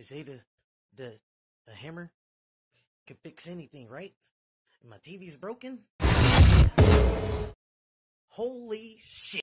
They say the the the hammer can fix anything, right? And my TV's broken. Holy shit.